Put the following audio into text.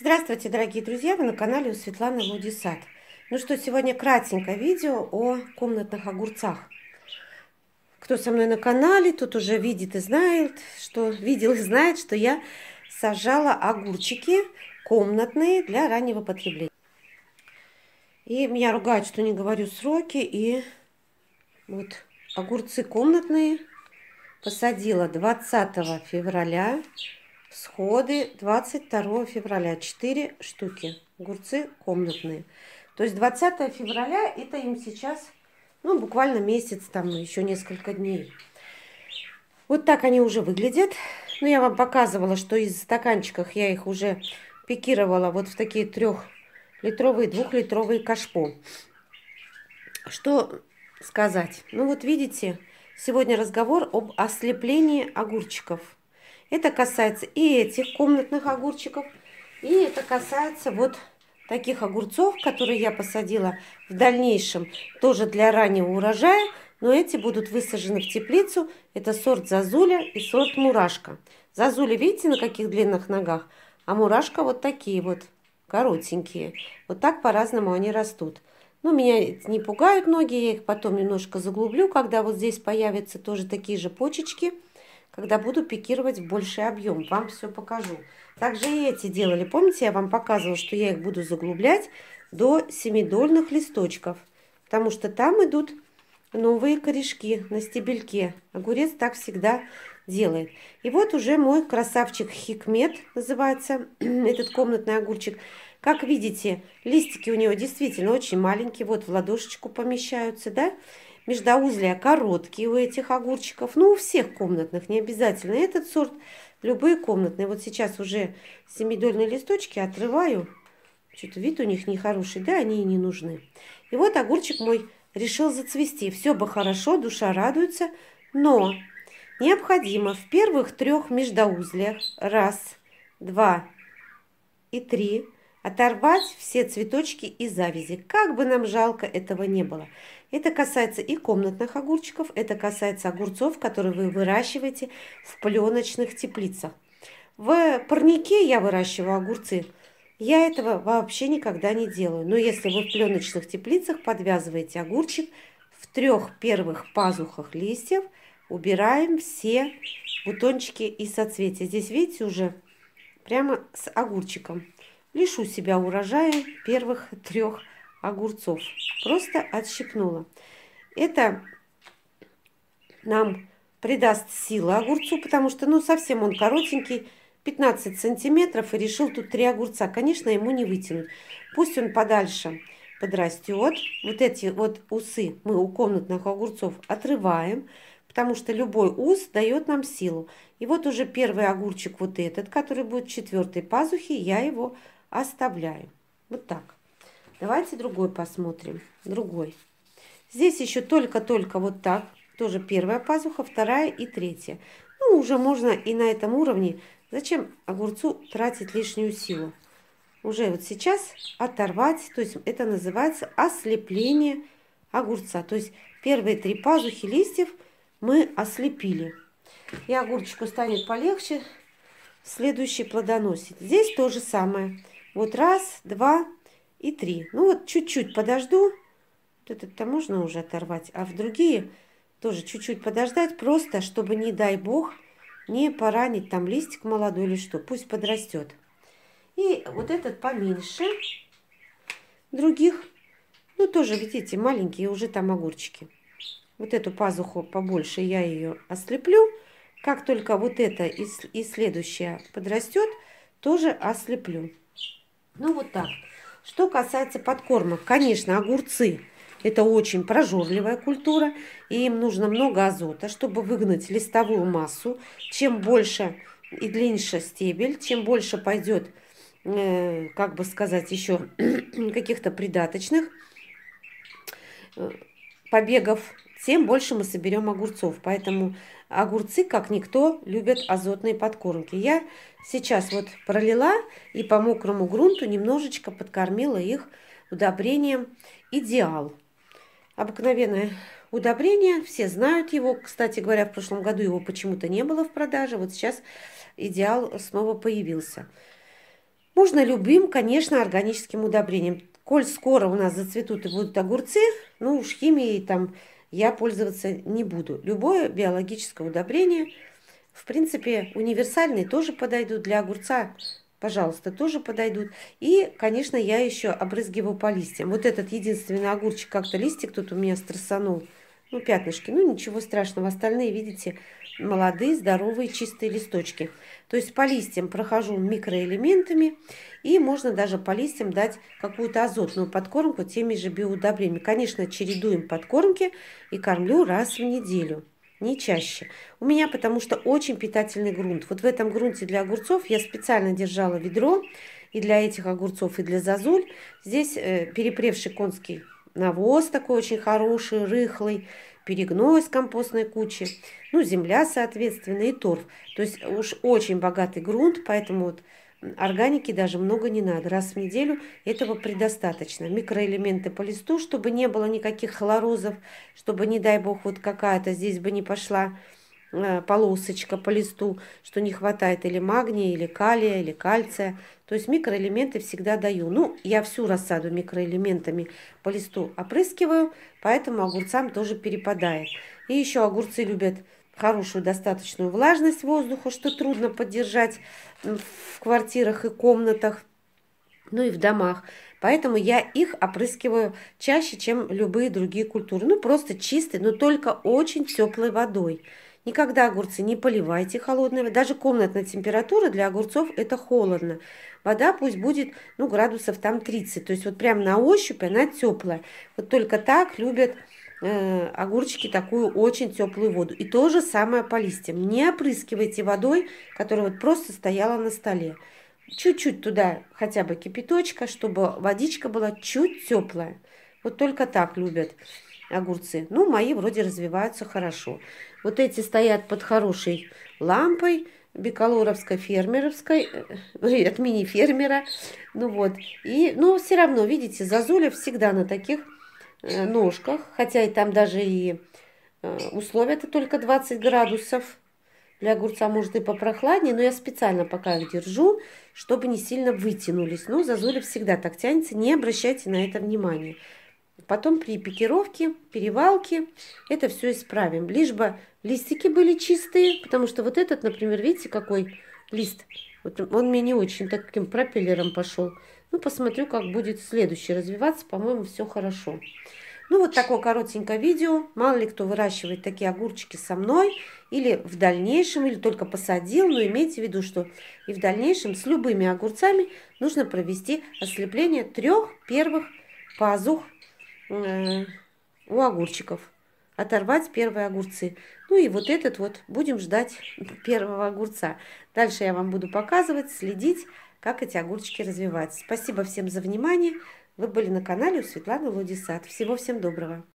Здравствуйте, дорогие друзья! Вы на канале у Светланы Лудисад. Ну что, сегодня кратенькое видео о комнатных огурцах. Кто со мной на канале, тот уже видит и знает, что видел и знает, что я сажала огурчики комнатные для раннего потребления. И меня ругают, что не говорю сроки. И вот огурцы комнатные посадила 20 февраля Всходы 22 февраля. 4 штуки. Огурцы комнатные. То есть 20 февраля это им сейчас, ну, буквально месяц, там еще несколько дней. Вот так они уже выглядят. Ну, я вам показывала, что из стаканчиков я их уже пикировала вот в такие трехлитровые, двухлитровые кашпо. Что сказать? Ну, вот видите, сегодня разговор об ослеплении огурчиков. Это касается и этих комнатных огурчиков, и это касается вот таких огурцов, которые я посадила в дальнейшем тоже для раннего урожая, но эти будут высажены в теплицу. Это сорт Зазуля и сорт Мурашка. Зазуля, видите, на каких длинных ногах? А Мурашка вот такие вот, коротенькие. Вот так по-разному они растут. Ну, меня не пугают ноги, я их потом немножко заглублю, когда вот здесь появятся тоже такие же почечки – когда буду пикировать больший объем. Вам все покажу. Также и эти делали. Помните, я вам показывала, что я их буду заглублять до семидольных листочков. Потому что там идут новые корешки на стебельке. Огурец так всегда делает. И вот уже мой красавчик Хикмет называется этот комнатный огурчик. Как видите, листики у него действительно очень маленькие. Вот в ладошечку помещаются, да? Междоузлия короткие у этих огурчиков. Ну, у всех комнатных, не обязательно этот сорт. Любые комнатные. Вот сейчас уже семидольные листочки отрываю. Что-то вид у них нехороший, да, они и не нужны. И вот огурчик мой решил зацвести. Все бы хорошо, душа радуется, но необходимо в первых трех междоузлиях, раз, два и три, оторвать все цветочки и завязи. Как бы нам жалко этого не было. Это касается и комнатных огурчиков, это касается огурцов, которые вы выращиваете в пленочных теплицах. В парнике я выращиваю огурцы. Я этого вообще никогда не делаю. Но если вы в пленочных теплицах подвязываете огурчик, в трех первых пазухах листьев убираем все бутончики и соцветия. Здесь, видите, уже прямо с огурчиком. Лишу себя урожая первых трех огурцов. Просто отщипнула. Это нам придаст силы огурцу, потому что, ну, совсем он коротенький, 15 сантиметров, и решил тут три огурца. Конечно, ему не вытянуть. Пусть он подальше подрастет. Вот эти вот усы мы у комнатных огурцов отрываем, потому что любой ус дает нам силу. И вот уже первый огурчик, вот этот, который будет в четвертой пазухе, я его оставляю. Вот так. Давайте другой посмотрим. Другой. Здесь еще только-только вот так. Тоже первая пазуха, вторая и третья. Ну, уже можно и на этом уровне. Зачем огурцу тратить лишнюю силу? Уже вот сейчас оторвать. То есть это называется ослепление огурца. То есть первые три пазухи листьев мы ослепили. И огурчику станет полегче следующий плодоносить. Здесь то же самое. Вот раз, два, и три. Ну вот чуть-чуть подожду. Вот этот-то можно уже оторвать. А в другие тоже чуть-чуть подождать, просто чтобы, не дай бог, не поранить там листик молодой или что. Пусть подрастет. И вот этот поменьше других. Ну, тоже, видите, маленькие уже там огурчики. Вот эту пазуху побольше я ее ослеплю. Как только вот это и, и следующее подрастет, тоже ослеплю. Ну, вот так. Что касается подкормок, конечно, огурцы – это очень прожорливая культура, и им нужно много азота, чтобы выгнать листовую массу. Чем больше и длиннее стебель, чем больше пойдет, э, как бы сказать, еще каких-то придаточных э, побегов, тем больше мы соберем огурцов. Поэтому огурцы, как никто, любят азотные подкормки. Я сейчас вот пролила и по мокрому грунту немножечко подкормила их удобрением «Идеал». Обыкновенное удобрение, все знают его. Кстати говоря, в прошлом году его почему-то не было в продаже. Вот сейчас «Идеал» снова появился. Можно любым, конечно, органическим удобрением. Коль скоро у нас зацветут и будут огурцы, ну уж химией там я пользоваться не буду. Любое биологическое удобрение, в принципе, универсальные тоже подойдут для огурца пожалуйста, тоже подойдут. И, конечно, я еще обрызгиваю по листьям. Вот этот единственный огурчик, как-то листик тут у меня стрессанул. Ну, пятнышки. Ну, ничего страшного. Остальные, видите, молодые, здоровые, чистые листочки. То есть по листьям прохожу микроэлементами. И можно даже по листьям дать какую-то азотную подкормку теми же биоудобрениями. Конечно, чередуем подкормки и кормлю раз в неделю не чаще. У меня потому что очень питательный грунт. Вот в этом грунте для огурцов я специально держала ведро и для этих огурцов, и для зазуль. Здесь э, перепревший конский навоз такой очень хороший, рыхлый, перегной с компостной кучи, ну, земля, соответственно, и торф. То есть уж очень богатый грунт, поэтому вот Органики даже много не надо. Раз в неделю этого предостаточно. Микроэлементы по листу, чтобы не было никаких хлорозов, чтобы, не дай бог, вот какая-то здесь бы не пошла полосочка по листу, что не хватает или магния, или калия, или кальция. То есть микроэлементы всегда даю. Ну, я всю рассаду микроэлементами по листу опрыскиваю, поэтому огурцам тоже перепадает. И еще огурцы любят хорошую достаточную влажность воздуха, что трудно поддержать в квартирах и комнатах, ну и в домах. Поэтому я их опрыскиваю чаще, чем любые другие культуры. Ну, просто чистой, но только очень теплой водой. Никогда огурцы не поливайте холодной Даже комнатная температура для огурцов это холодно. Вода пусть будет, ну, градусов там 30. То есть вот прям на ощупь она теплая. Вот только так любят э, огурчики такую очень теплую воду. И то же самое по листьям. Не опрыскивайте водой, которая вот просто стояла на столе. Чуть-чуть туда хотя бы кипяточка, чтобы водичка была чуть теплая. Вот только так любят огурцы. Ну, мои вроде развиваются хорошо. Вот эти стоят под хорошей лампой, биколоровской, фермеровской, э, от мини-фермера. Ну вот. И, но все равно, видите, зазуля всегда на таких Э, ножках, хотя и там даже и э, условия-то только 20 градусов. Для огурца может и попрохладнее, но я специально пока их держу, чтобы не сильно вытянулись. Но зазуля всегда так тянется, не обращайте на это внимания. Потом при пикировке, перевалке это все исправим. Лишь бы листики были чистые, потому что вот этот, например, видите, какой лист? Вот он мне не очень таким пропеллером пошел. Ну, посмотрю, как будет следующий развиваться. По-моему, все хорошо. Ну, вот такое коротенькое видео. Мало ли кто выращивает такие огурчики со мной. Или в дальнейшем, или только посадил. Но имейте в виду, что и в дальнейшем с любыми огурцами нужно провести ослепление трех первых пазух у огурчиков. Оторвать первые огурцы. Ну и вот этот вот будем ждать первого огурца. Дальше я вам буду показывать, следить как эти огурчики развиваются. Спасибо всем за внимание. Вы были на канале у Светланы Лодисад. Всего всем доброго.